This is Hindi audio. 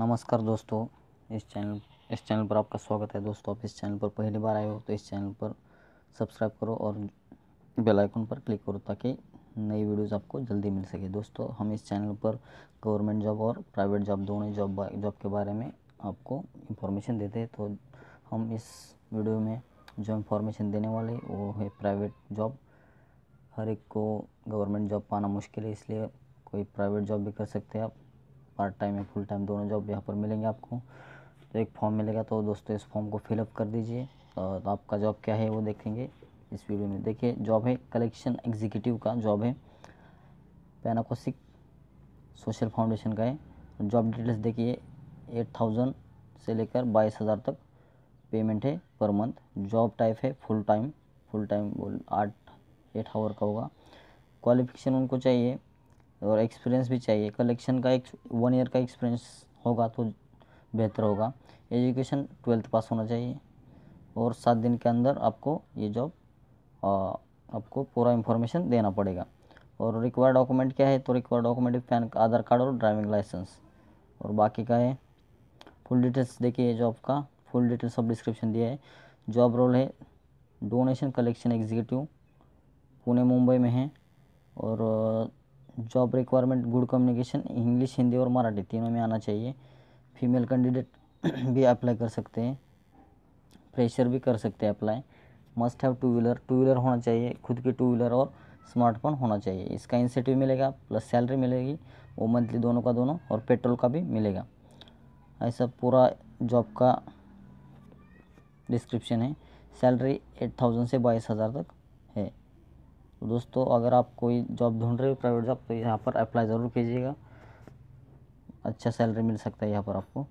नमस्कार दोस्तों, इस चैनल इस चैनल पर आपका स्वागत है। दोस्तों, आप इस चैनल पर पहली बार आए हो तो इस चैनल पर सब्सक्राइब करो और बेल आइकन पर क्लिक करो ताकि नई वीडियोस आपको जल्दी मिल सके। दोस्तों, हम इस चैनल पर गवर्नमेंट जॉब और प्राइवेट जॉब, दोनों जॉब जॉब के बारे में आपको इन्फॉर्मेशन देते हैं। तो हम इस वीडियो में जो इन्फॉर्मेशन देने वाले वो है प्राइवेट जॉब। हर एक को गवर्नमेंट जॉब पाना मुश्किल है, इसलिए कोई प्राइवेट जॉब भी कर सकते हैं आप। पार्ट टाइम या फुल टाइम दोनों जॉब यहाँ पर मिलेंगे आपको। तो एक फॉर्म मिलेगा तो दोस्तों इस फॉर्म को फिलअप कर दीजिए। और आपका जॉब क्या है वो देखेंगे। इस वीडियो में देखिए, जॉब है कलेक्शन एग्जीक्यूटिव का जॉब है। पैनाकोसिक सोशल फाउंडेशन का है। जॉब डिटेल्स देखिए, एट थाउज़ेंड से लेकर बाईस हज़ार तक पेमेंट है पर मंथ। जॉब टाइप है फुल टाइम फुल टाइम बोल आठ, एट आवर का होगा। क्वालिफिकेशन उनको चाहिए और एक्सपीरियंस भी चाहिए। कलेक्शन का एक वन ईयर का एक्सपीरियंस होगा तो बेहतर होगा। एजुकेशन ट्वेल्थ पास होना चाहिए और सात दिन के अंदर आपको ये जॉब आपको पूरा इन्फॉर्मेशन देना पड़ेगा। और रिक्वायर्ड डॉक्यूमेंट क्या है? तो required document PAN Aadhaar card और ड्राइविंग लाइसेंस और बाकी का है फुल डिटेल्स देखिए जॉब का। फुल डिटेल्स सब डिस्क्रिप्शन दिया है। जॉब रोल है donation collection executive Pune, Mumbai में है। और job requirement good communication English Hindi और मराठी तीनों में आना चाहिए। फीमेल कैंडिडेट भी अप्लाई कर सकते हैं। फ्रेशर भी कर सकते हैं apply must have two wheeler two wheeler होना चाहिए। खुद की टू व्हीलर और स्मार्टफ़ोन होना चाहिए। इसका इंसेंटिव मिलेगा प्लस सैलरी मिलेगी, वो मंथली दोनों का दोनों और पेट्रोल का भी मिलेगा। ऐसा पूरा जॉब का डिस्क्रिप्शन है। सैलरी एट थाउज़ेंड से बाईस हज़ार तक है। तो दोस्तों, अगर आप कोई जॉब ढूंढ रहे हो प्राइवेट जॉब तो यहाँ पर अप्लाई ज़रूर कीजिएगा। अच्छा सैलरी मिल सकता है यहाँ पर आपको।